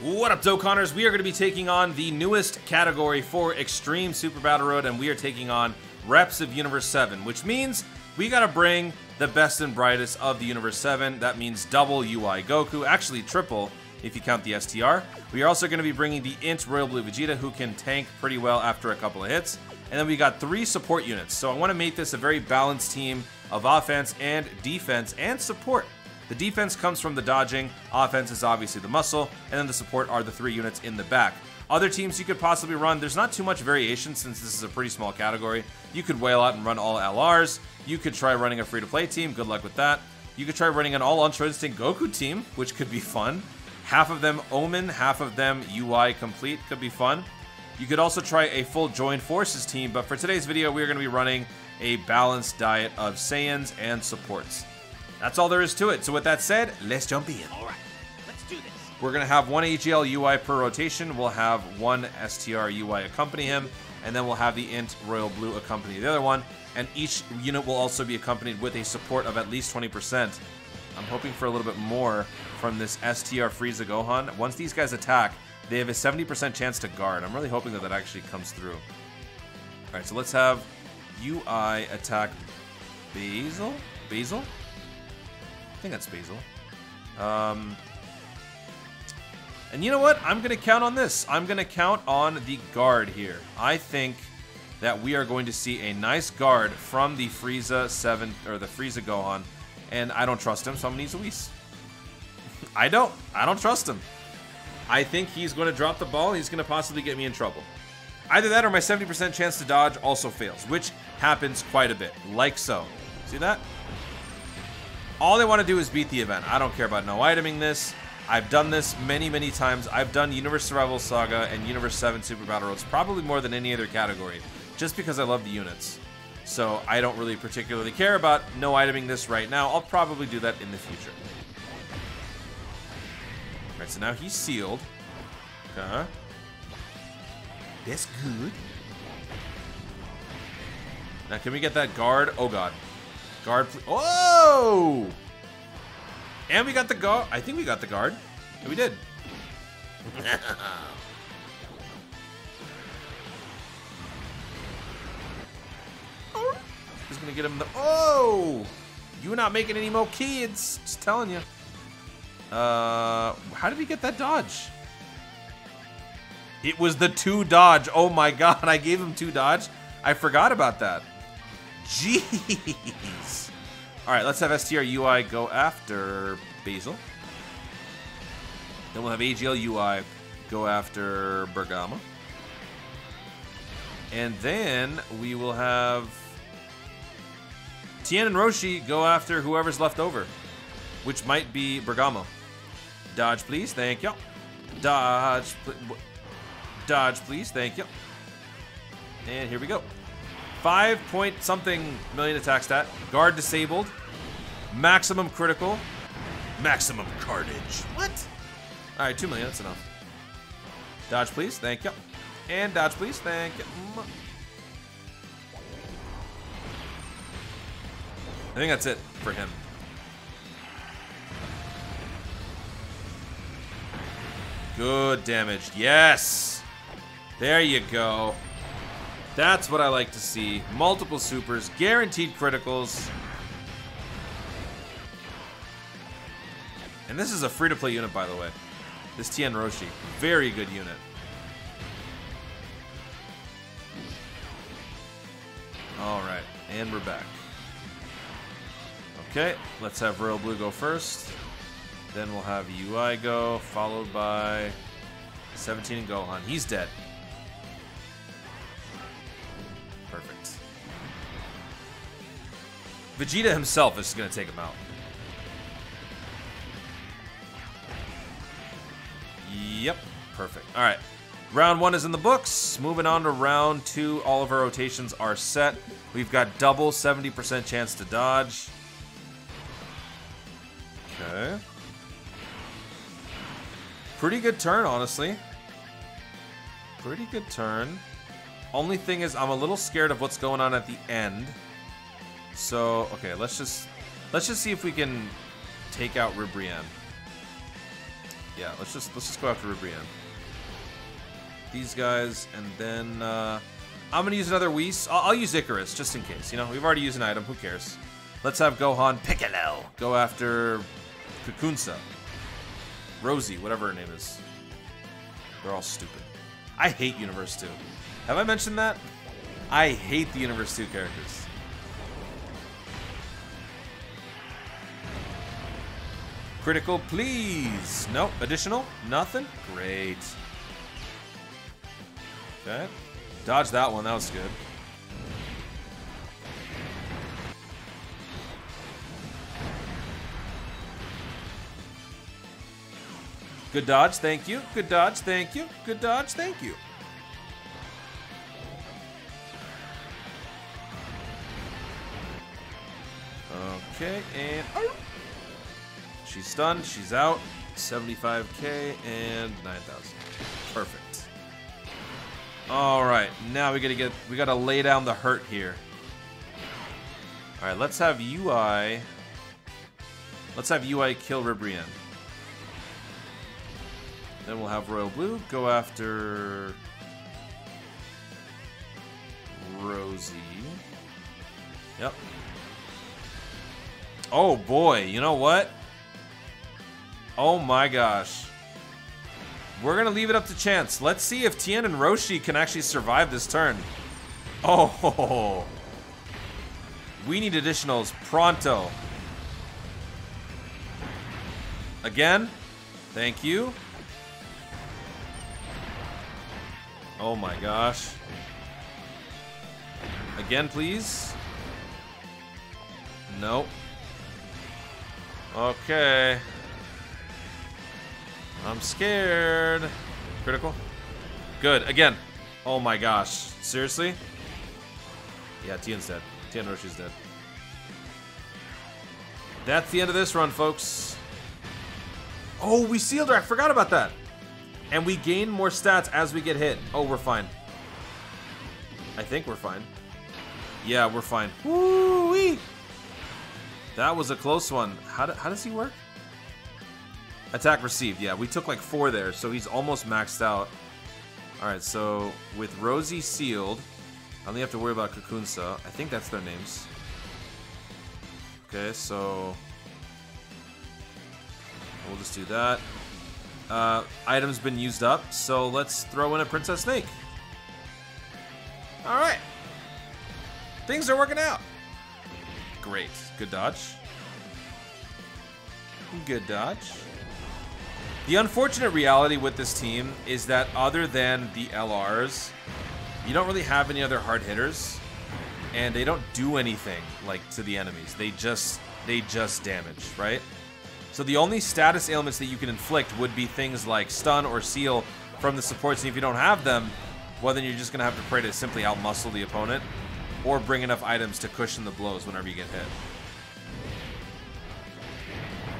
What up, Dokkaners? We are going to be taking on the newest category for Extreme Super Battle Road, and we are taking on Reps of Universe 7, which means we got to bring the best and brightest of the Universe 7. That means double UI Goku, actually triple if you count the STR. We are also going to be bringing the Int Royal Blue Vegeta, who can tank pretty well after a couple of hits. And then we got three support units. So I want to make this a very balanced team of offense and defense and support. The defense comes from the dodging, offense is obviously the muscle, and then the support are the three units in the back. Other teams you could possibly run, there's not too much variation since this is a pretty small category. You could whale out and run all LRs. You could try running a free to play team, good luck with that. You could try running an all Ultra Instinct Goku team, which could be fun. Half of them Omen, half of them UI complete, could be fun. You could also try a full Joined Forces team, but for today's video, we are going to be running a balanced diet of Saiyans and supports. That's all there is to it. So with that said, let's jump in. All right, let's do this. We're going to have one AGL UI per rotation. We'll have one STR UI accompany him, and then we'll have the Int Royal Blue accompany the other one. And each unit will also be accompanied with a support of at least 20%. I'm hoping for a little bit more from this STR Frieza Gohan. Once these guys attack, they have a 70% chance to guard. I'm really hoping that that actually comes through. All right, so let's have UI attack Basil? Basil? I think that's Basil. Um, and you know what? I'm going to count on this. I'm going to count on the guard here. I think that we are going to see a nice guard from the Frieza 7, or the Frieza Gohan. And I don't trust him, so I'm going to use Whis. I don't. I don't trust him. I think he's going to drop the ball. He's going to possibly get me in trouble. Either that or my 70% chance to dodge also fails, which happens quite a bit, like so. See that? All they want to do is beat the event. I don't care about no iteming this. I've done this many, many times. I've done Universe Survival Saga and Universe 7 Super Battle Roads probably more than any other category, just because I love the units. So I don't really particularly care about no iteming this right now. I'll probably do that in the future. Alright, so now he's sealed. Okay. That's good. Now, can we get that guard? Oh, God. Guard. Oh! And we got the guard. I think we got the guard. Yeah, we did. Just gonna get him the. Oh! You're not making any more kids. Just telling you. Uh, how did he get that dodge? It was the two dodge. Oh my god, I gave him two dodge. I forgot about that. Jeez. All right, let's have STR UI go after Basil. Then we'll have AGL UI go after Bergamo. And then we will have Tien and Roshi go after whoever's left over, which might be Bergamo. Dodge, please. Thank you. Dodge. Dodge, please. Thank you. And here we go. Five point something million attack stat. Guard disabled. Maximum critical. Maximum carnage. What? All right, two million. That's enough. Dodge, please. Thank you. And dodge, please. Thank you. I think that's it for him. Good damage. Yes! There you go. That's what I like to see. Multiple supers, guaranteed criticals. And this is a free-to-play unit, by the way. This Tien Roshi. Very good unit. Alright, and we're back. Okay, let's have Royal Blue go first. Then we'll have UI go, followed by 17 and Gohan. He's dead. Vegeta himself is going to take him out. Yep, perfect. All right. Round one is in the books. Moving on to round two. All of our rotations are set. We've got double 70% chance to dodge. Okay. Pretty good turn, honestly. Pretty good turn. Only thing is, I'm a little scared of what's going on at the end. So, okay, let's just let's just see if we can take out Ribrianne. Yeah, let's just let's just go after Ribrianne. These guys, and then uh, I'm gonna use another Whis. I'll, I'll use Icarus just in case. You know, we've already used an item. Who cares? Let's have Gohan Piccolo go after Kakunsa. Rozie, whatever her name is. They're all stupid. I hate Universe 2. Have I mentioned that? I hate the Universe 2 characters. Critical, please. Nope. Additional? Nothing? Great. Okay. Dodge that one. That was good. Good dodge, thank you. Good dodge, thank you. Good dodge, thank you. Okay, and oh. She's stunned. She's out. 75k and 9,000. Perfect. All right, now we gotta get we gotta lay down the hurt here. All right, let's have UI. Let's have UI kill Ribrianne. Then we'll have Royal Blue go after Rozie. Yep. Oh boy, you know what? Oh my gosh. We're gonna leave it up to chance. Let's see if Tien and Roshi can actually survive this turn. Oh, we need additionals pronto. Again, thank you. Oh my gosh. Again, please. Nope. Okay. I'm scared. Critical. Good. Again. Oh my gosh. Seriously? Yeah, Tien's dead. Tien Roshi's dead. That's the end of this run, folks. Oh, we sealed her. I forgot about that. And we gain more stats as we get hit. Oh, we're fine. I think we're fine. Yeah, we're fine. Woo-wee! That was a close one. How, do, how does he work? Attack received. Yeah, we took like four there, so he's almost maxed out. Alright, so with Rozie sealed, I only have to worry about Kakunsa. I think that's their names. Okay, so... We'll just do that. Uh, item's been used up, so let's throw in a Princess Snake. Alright. Things are working out. Great. Good dodge. Good dodge. The unfortunate reality with this team is that other than the LRs, you don't really have any other hard hitters, and they don't do anything like to the enemies. They just they just damage, right? So the only status ailments that you can inflict would be things like stun or seal from the supports, and if you don't have them, well then you're just gonna have to pray to simply outmuscle the opponent, or bring enough items to cushion the blows whenever you get hit.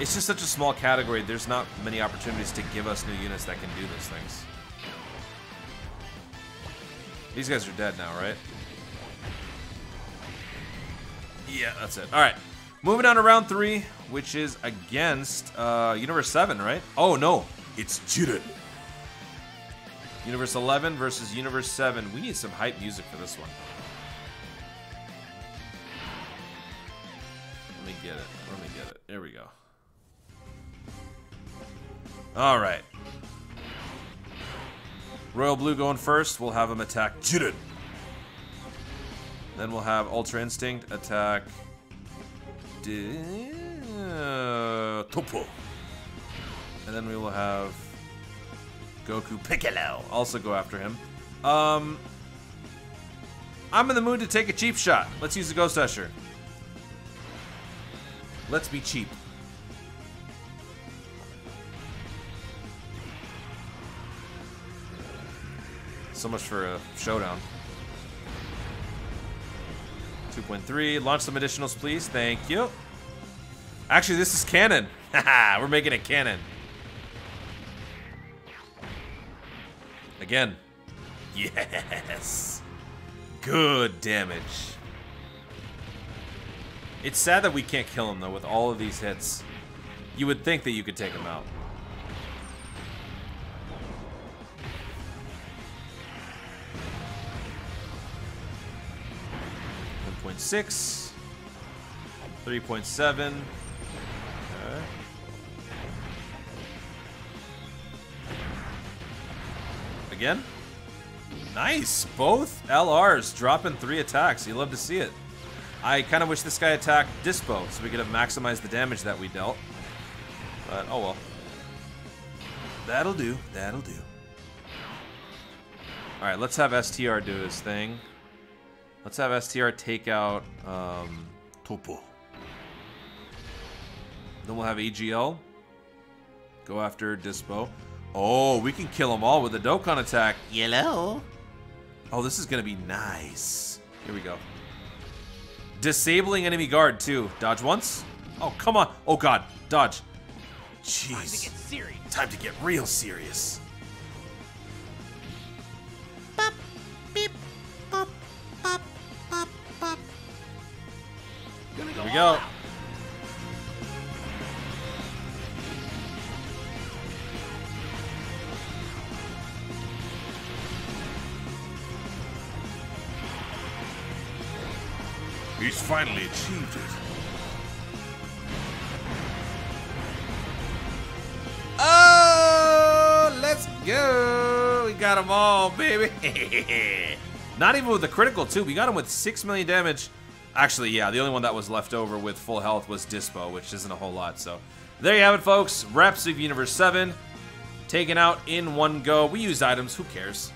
It's just such a small category, there's not many opportunities to give us new units that can do those things. These guys are dead now, right? Yeah, that's it. All right. Moving on to round three, which is against uh, Universe 7, right? Oh, no. It's Jiren. Universe 11 versus Universe 7. We need some hype music for this one. Let me get it. Let me get it. There we go. All right. Royal Blue going first. We'll have him attack Jiren. Then we'll have Ultra Instinct attack uh, Toppo. And then we will have Goku Piccolo also go after him. Um, I'm in the mood to take a cheap shot. Let's use the Ghost Usher. Let's be cheap. So much for a showdown. 2.3. Launch some additionals, please. Thank you. Actually, this is canon. Haha, we're making it canon. Again. Yes. Good damage. It's sad that we can't kill him, though, with all of these hits. You would think that you could take him out. 3.6, 3.7. Okay. Again? Nice! Both LRs dropping three attacks. You love to see it. I kind of wish this guy attacked Dyspo so we could have maximized the damage that we dealt. But, oh well. That'll do. That'll do. Alright, let's have STR do his thing. Let's have STR take out um, Toppo. Then we'll have AGL go after Dyspo. Oh, we can kill them all with a Dokkan attack. Yellow. Oh, this is going to be nice. Here we go. Disabling enemy guard, too. Dodge once. Oh, come on. Oh, God. Dodge. Jeez. Time to get serious. Time to get real serious. We go. He's finally achieved it. Oh, let's go. We got them all, baby. Not even with the critical, too. We got him with 6 million damage. Actually, yeah, the only one that was left over with full health was Dyspo, which isn't a whole lot. So there you have it, folks. Reps of Universe 7 taken out in one go. We used items. Who cares?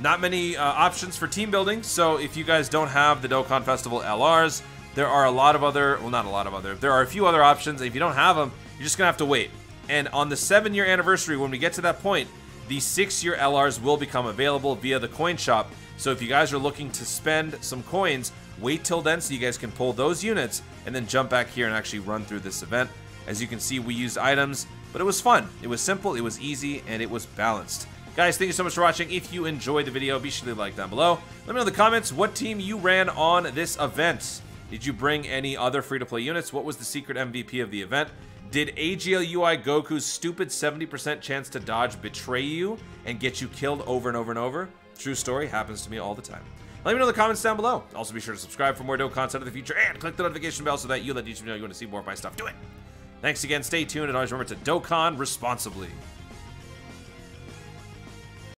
Not many uh, options for team building, so if you guys don't have the Dokkan Festival LRs, there are a lot of other, well, not a lot of other, there are a few other options, if you don't have them, you're just gonna have to wait. And on the seven year anniversary, when we get to that point, the six year LRs will become available via the coin shop. So if you guys are looking to spend some coins, wait till then so you guys can pull those units and then jump back here and actually run through this event. As you can see, we used items, but it was fun. It was simple, it was easy, and it was balanced. Guys, thank you so much for watching. If you enjoyed the video, be sure to like down below. Let me know in the comments what team you ran on this event. Did you bring any other free-to-play units? What was the secret MVP of the event? Did AGLUI Goku's stupid 70% chance to dodge betray you and get you killed over and over and over? True story, happens to me all the time. Let me know in the comments down below. Also, be sure to subscribe for more dope content in the future and click the notification bell so that you let YouTube know you want to see more of my stuff. Do it. Thanks again, stay tuned, and always remember to Dokkan responsibly.